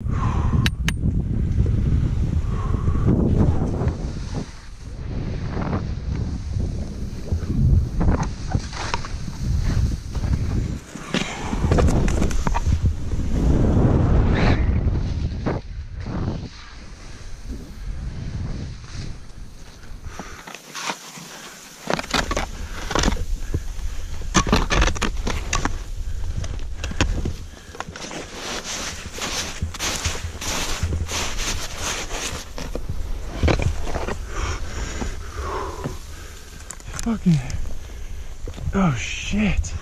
you Fucking. Oh shit.